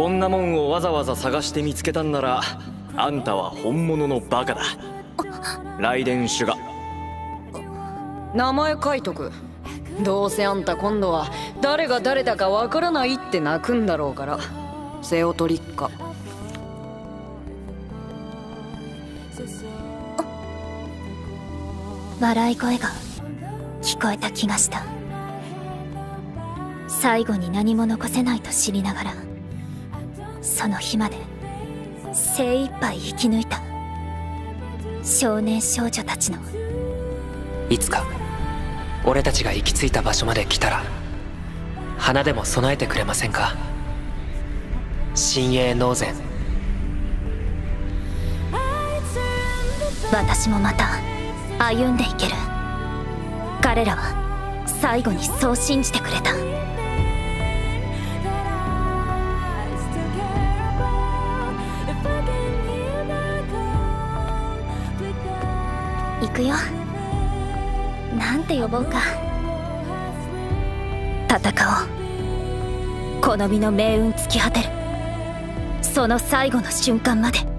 こんなもんをわざわざ探して見つけたんならあんたは本物のバカだ。雷電シュガ名前書いとく。どうせあんた今度は誰が誰だかわからないって泣くんだろうから。セオトリッカ。笑い声が聞こえた気がした。最後に何も残せないと知りながらその日まで精一杯生き抜いた。少年少女たちの。いつか俺たちが行き着いた場所まで来たら花でも備えてくれませんか？新鋭農前。私もまた歩んでいける。彼らは最後にそう信じてくれた行くよ。なんて呼ぼうか。戦おう。好みの命運突き果てる。その最後の瞬間まで。